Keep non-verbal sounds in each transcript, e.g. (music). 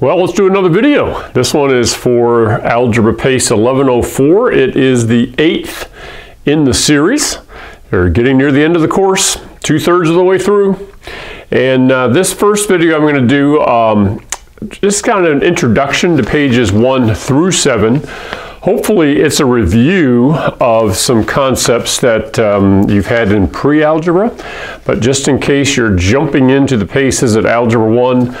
Well, let's do another video. This one is for Algebra PACE 1104. It is the eighth in the series. We're getting near the end of the course, two-thirds of the way through. And uh, this first video I'm going to do um, just kind of an introduction to pages one through seven. Hopefully it's a review of some concepts that um, you've had in pre-algebra, but just in case you're jumping into the paces at Algebra 1, um,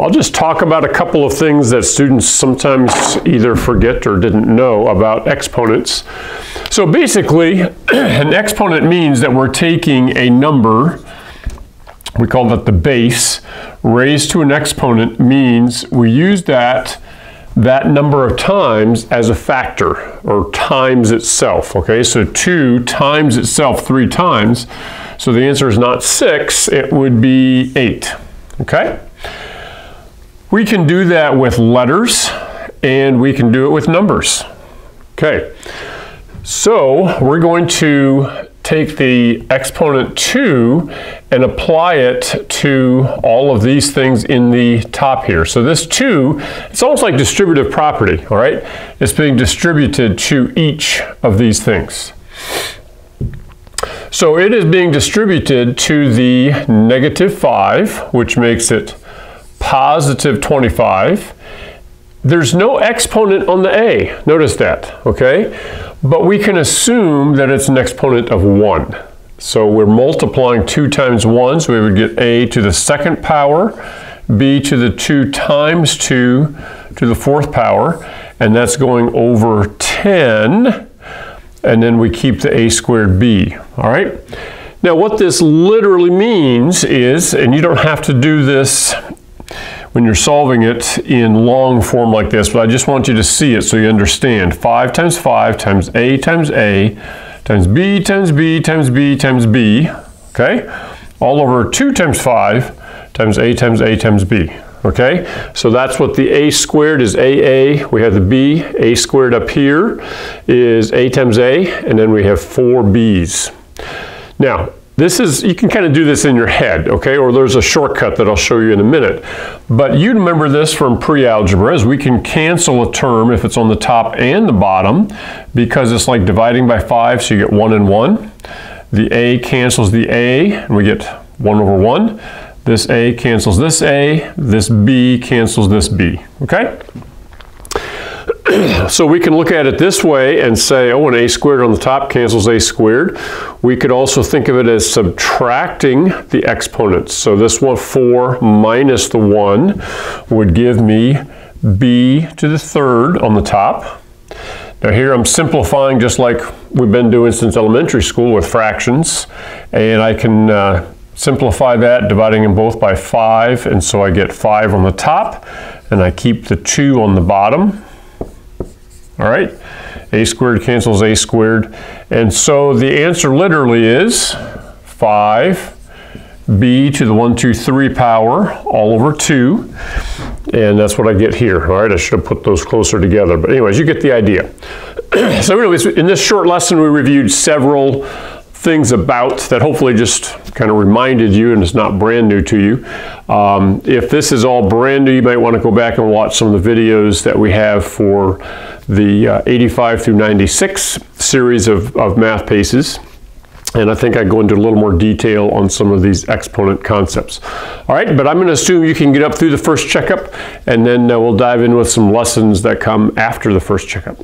I'll just talk about a couple of things that students sometimes either forget or didn't know about exponents. So basically, (clears throat) an exponent means that we're taking a number we call that the base, raised to an exponent means we use that that number of times as a factor or times itself. Okay, so 2 times itself three times. So the answer is not 6, it would be 8. Okay? We can do that with letters and we can do it with numbers. Okay, so we're going to take the exponent 2 and apply it to all of these things in the top here. So this 2, it's almost like distributive property, all right? It's being distributed to each of these things. So it is being distributed to the negative 5, which makes it positive 25. There's no exponent on the a, notice that, okay? But we can assume that it's an exponent of 1. So we're multiplying 2 times 1, so we would get a to the second power, b to the 2 times 2 to the fourth power, and that's going over 10, and then we keep the a squared b, all right? Now what this literally means is, and you don't have to do this when you're solving it in long form like this, but I just want you to see it so you understand. 5 times 5 times a times a times b times b times b times b, okay? All over 2 times 5 times a times a times b, okay? So that's what the a squared is AA. We have the b, a squared up here is a times a, and then we have 4 b's. Now, this is, you can kind of do this in your head, okay? Or there's a shortcut that I'll show you in a minute. But you remember this from pre-algebra as we can cancel a term if it's on the top and the bottom because it's like dividing by 5, so you get 1 and 1. The A cancels the A, and we get 1 over 1. This A cancels this A, this B cancels this B, okay? So we can look at it this way and say, oh, an a squared on the top cancels a squared. We could also think of it as subtracting the exponents. So this one, 4 minus the 1 would give me b to the third on the top. Now here I'm simplifying just like we've been doing since elementary school with fractions. And I can uh, simplify that, dividing them both by 5. And so I get 5 on the top, and I keep the 2 on the bottom. All right, a squared cancels a squared. And so the answer literally is 5 b to the 1, 2, 3 power all over 2. And that's what I get here. All right, I should have put those closer together. But anyways, you get the idea. (clears throat) so anyways, in this short lesson, we reviewed several things about that hopefully just kind of reminded you and is not brand new to you. Um, if this is all brand new, you might want to go back and watch some of the videos that we have for the uh, 85 through 96 series of, of math paces. And I think I go into a little more detail on some of these exponent concepts. All right, but I'm going to assume you can get up through the first checkup, and then uh, we'll dive in with some lessons that come after the first checkup.